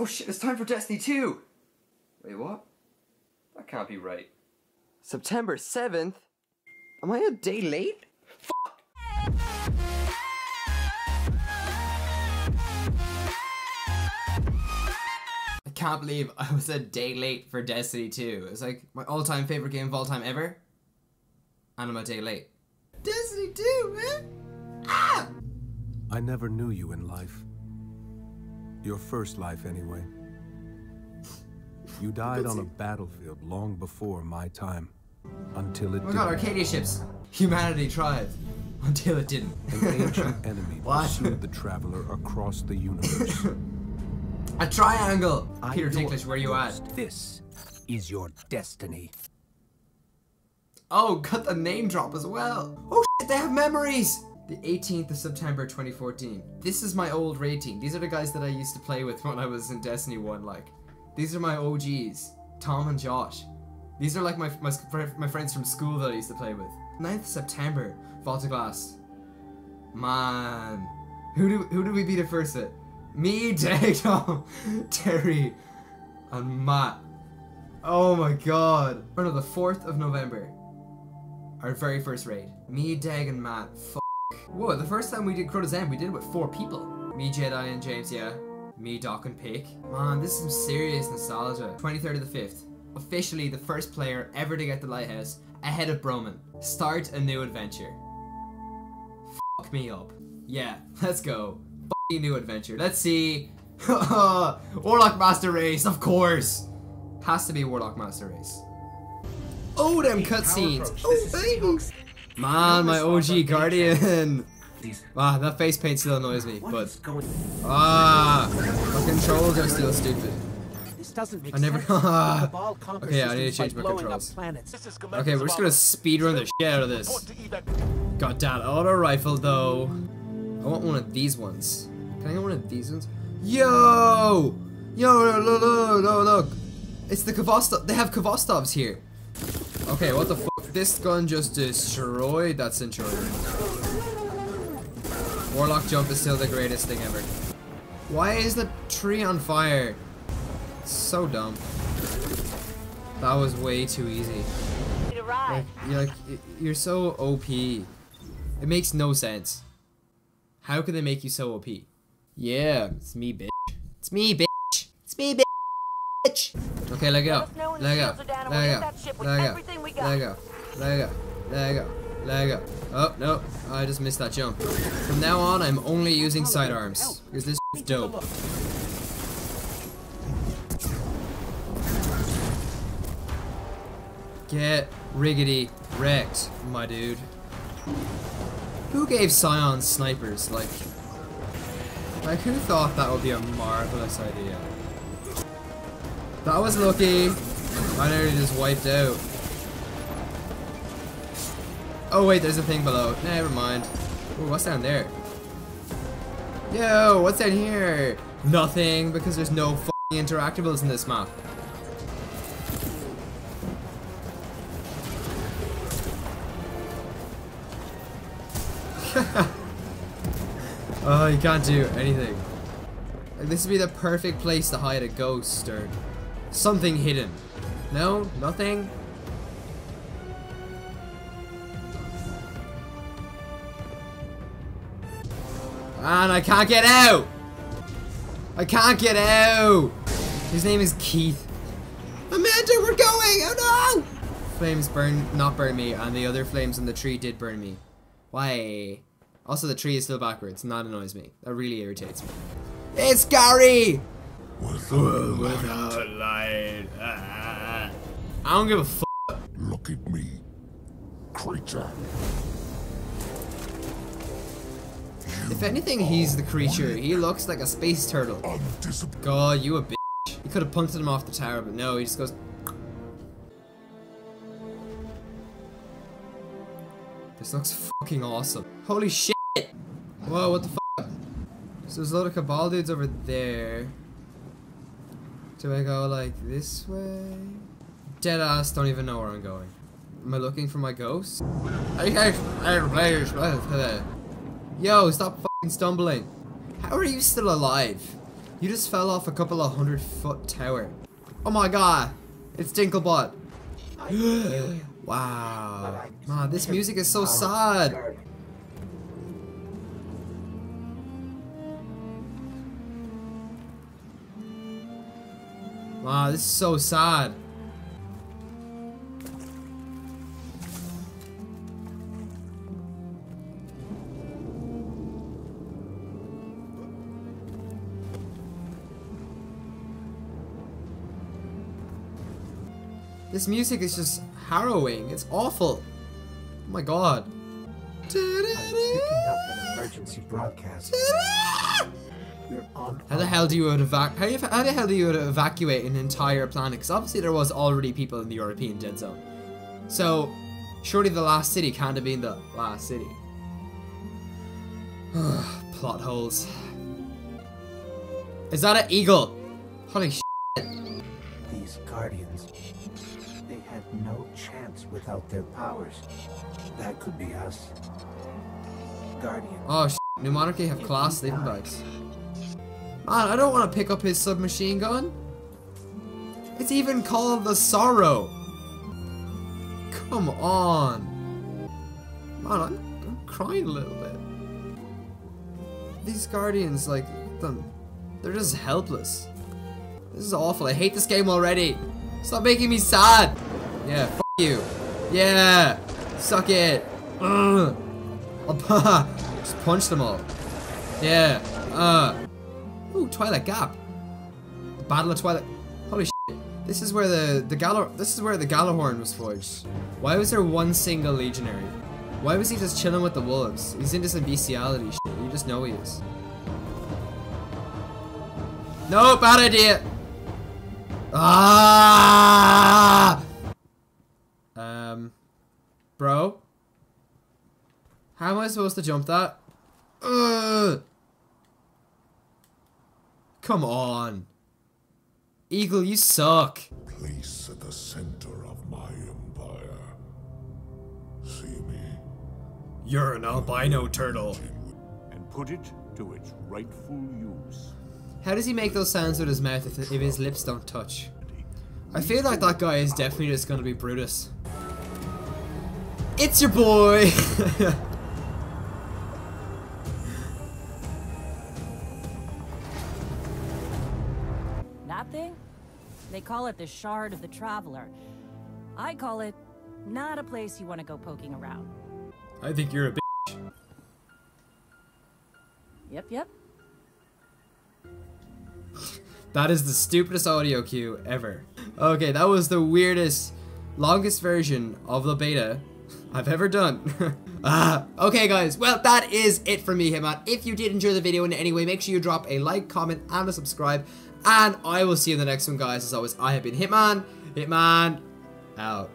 Oh shit, it's time for Destiny 2! Wait, what? That can't be right. September 7th? Am I a day late? I can't believe I was a day late for Destiny 2. It's like my all-time favorite game of all time ever. And I'm a day late. Destiny 2, man! Ah! I never knew you in life. Your first life, anyway. You died on a battlefield long before my time. Until it Oh my god. Arcadia ships! Humanity tried. Until it didn't. An ancient enemy What? pursued the traveler across the universe. a triangle! I Peter Dinklage, where you at? This is your destiny. Oh, got the name drop as well. Oh shit, they have memories! The 18th of September 2014. This is my old raid team. These are the guys that I used to play with when I was in Destiny 1, like. These are my OGs. Tom and Josh. These are like my, my, my friends from school that I used to play with. 9th September, Vault of Glass. Man. Who do, who did we beat at first hit? Me, Dag, Tom, Terry, and Matt. Oh my god. Oh no, the 4th of November. Our very first raid. Me, Dag, and Matt. Whoa, the first time we did Crota's End, we did it with four people. Me, Jedi, and James, yeah. Me, Doc, and Pick. Man, this is some serious nostalgia. 23rd of the 5th. Officially the first player ever to get the lighthouse ahead of Broman. Start a new adventure. Fuck me up. Yeah, let's go. New adventure. Let's see. Warlock Master Race, of course. Has to be Warlock Master Race. Oh, them cutscenes. Oh, baby. Man, my OG Guardian. Ah, that face paint still annoys me, but ah, my controls are still stupid. This doesn't make I never-. The Cabal Okay, I need to change my controls. Okay, we're just gonna speedrun the shit out of this. Got that auto rifle though. I want one of these ones. Can I get one of these ones? Yo! Yo, look, look, look, look, look. It's the Khvostov. They have Khvostovs here. Okay, what the fuck? This gun just destroyed that Centurion. Warlock jump is still the greatest thing ever. Why is the tree on fire? So dumb. That was way too easy. Like, you're like, you're so OP. It makes no sense. How could they make you so OP? Yeah, it's me, bitch. It's me, bitch. It's me, bitch. Okay, let go. Let go. Let go. Let go. Let go. Let go. Let go. Let go. Oh, no. I just missed that jump. From now on, I'm only using sidearms. Because this is dope. Get riggedy wrecked, my dude. Who gave Scion snipers? Like, like who thought that would be a marvelous idea? That was lucky. I nearly just wiped out. Oh wait, there's a thing below. Never mind. Ooh, what's down there? Yo, what's down here? Nothing, because there's no interactables in this map. oh, you can't do anything. Like, this would be the perfect place to hide a ghost or something hidden. No? Nothing? And I can't get out! I can't get out! His name is Keith. Amanda, we're going! Oh no! Flames burn, not burn me, and the other flames on the tree did burn me. Why? Also, the tree is still backwards, and that annoys me. That really irritates me. It's Gary! Without light. Ah. I don't give a f. Look at me, creature. If anything, he's the creature. He looks like a space turtle. God, you a bitch. He could have punted him off the tower, but no, he just goes. This looks fucking awesome. Holy shit! Whoa, what the fuck? So there's a lot of Cabal dudes over there. Do I go like this way? Dead ass, don't even know where I'm going. Am I looking for my ghost? Hey guys, hey players, Yo, stop fucking stumbling. How are you still alive? You just fell off a couple of hundred foot tower. Oh my god. It's Dinklebot. wow. Man, this music is so sad. Wow, this is so sad. This music is just harrowing. It's awful. Oh my god. How the hell do you evac- how, how the hell do you evacuate an entire planet? Because obviously there was already people in the European dead zone. So, surely the last city can't have been the last city. Plot holes. Is that an eagle? Holy sh! These guardians. They had no chance without their powers. That could be us. Guardian. Oh sh! New Monarchy have class sleeping bags. Man, I don't want to pick up his submachine gun. It's even called the Sorrow. Come on. Man, I'm, I'm crying a little bit. These guardians, like, them, they're just helpless. This is awful. I hate this game already. Stop making me sad. Yeah, f you. Yeah, suck it. Ugh. Just punch them all. Yeah. Uh. Ooh, Twilight Gap. Battle of Twilight. Holy shit. This is where the the Gallo this is where the Gjallarhorn was forged. Why was there one single legionary? Why was he just chilling with the wolves? He's into some bestiality shit. You just know he is. No, bad idea. Ah. Supposed to jump that? Ugh. Come on. Eagle, you suck. Place at the center of my empire. See me? You're an albino turtle. and put it to its rightful use. How does he make those sounds with his mouth if, if his lips don't touch? I feel like that guy is definitely just gonna be Brutus. It's your boy! call it the Shard of the Traveler. I call it not a place you want to go poking around. I think you're a bitch. Yep, yep. That is the stupidest audio cue ever. Okay, that was the weirdest, longest version of the beta I've ever done. ah, okay guys, well that is it for me, Hitman. If you did enjoy the video in any way, make sure you drop a like, comment, and a subscribe. And I will see you in the next one, guys. As always, I have been Hitman. Hitman, out.